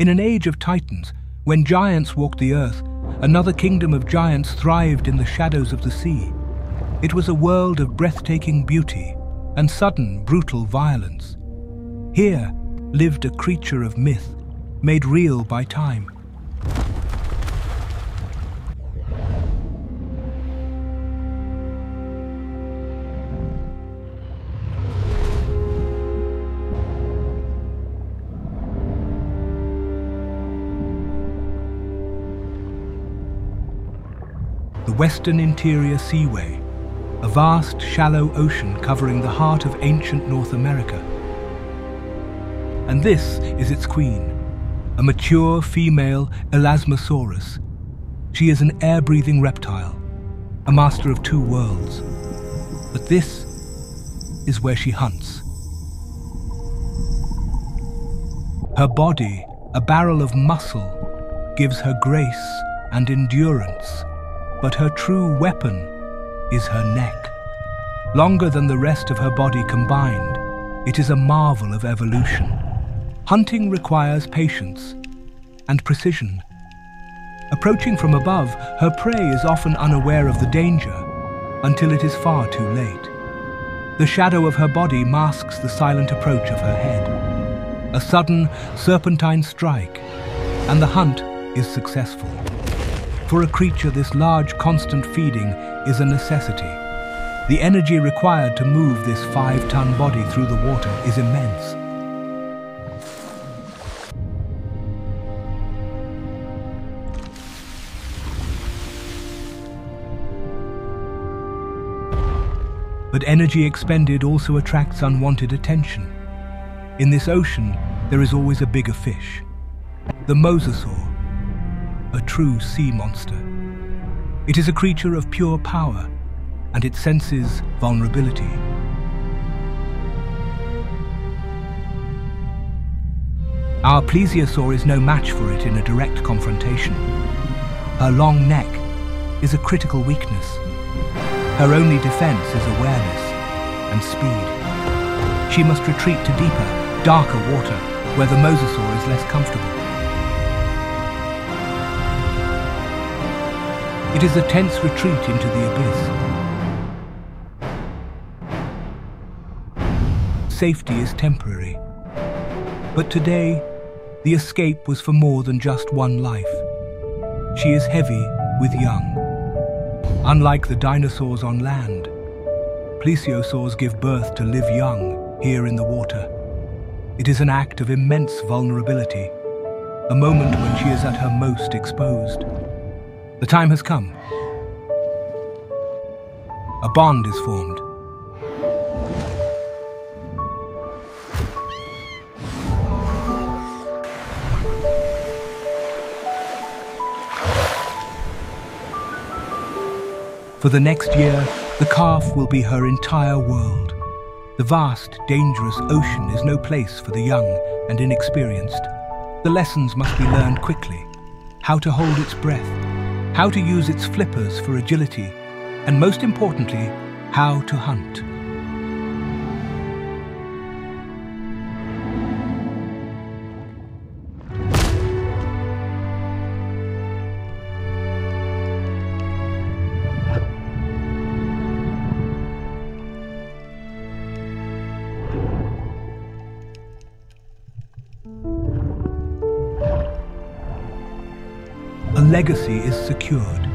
In an age of titans, when giants walked the earth, another kingdom of giants thrived in the shadows of the sea. It was a world of breathtaking beauty and sudden, brutal violence. Here lived a creature of myth, made real by time. The Western Interior Seaway, a vast, shallow ocean covering the heart of ancient North America. And this is its queen, a mature female Elasmosaurus. She is an air-breathing reptile, a master of two worlds. But this is where she hunts. Her body, a barrel of muscle, gives her grace and endurance, but her true weapon is her neck. Longer than the rest of her body combined, it is a marvel of evolution. Hunting requires patience and precision. Approaching from above, her prey is often unaware of the danger until it is far too late. The shadow of her body masks the silent approach of her head. A sudden, serpentine strike, and the hunt is successful. For a creature this large, constant feeding is a necessity. The energy required to move this five-ton body through the water is immense. But energy expended also attracts unwanted attention. In this ocean, there is always a bigger fish. The mosasaur, a true sea monster. It is a creature of pure power, and it senses vulnerability. Our plesiosaur is no match for it in a direct confrontation. Her long neck is a critical weakness. Her only defense is awareness and speed. She must retreat to deeper, darker water, where the mosasaur is less comfortable. It is a tense retreat into the abyss. Safety is temporary. But today, the escape was for more than just one life. She is heavy with young. Unlike the dinosaurs on land, plesiosaurs give birth to live young here in the water. It is an act of immense vulnerability, a moment when she is at her most exposed. The time has come. A bond is formed. For the next year, the calf will be her entire world. The vast, dangerous ocean is no place for the young and inexperienced. The lessons must be learned quickly. How to hold its breath, how to use its flippers for agility, and most importantly, how to hunt. A legacy is secured.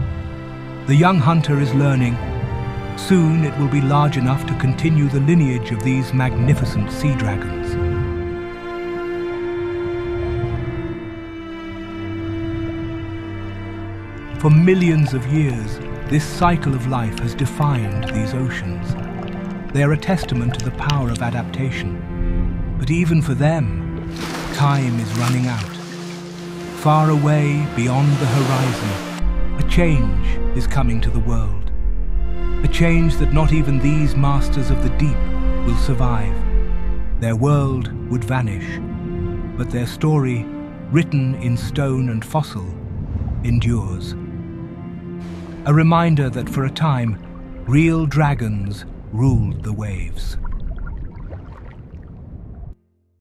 The young hunter is learning. Soon it will be large enough to continue the lineage of these magnificent sea dragons. For millions of years, this cycle of life has defined these oceans. They are a testament to the power of adaptation. But even for them, time is running out. Far away, beyond the horizon, a change is coming to the world. A change that not even these masters of the deep will survive. Their world would vanish, but their story, written in stone and fossil, endures. A reminder that for a time, real dragons ruled the waves.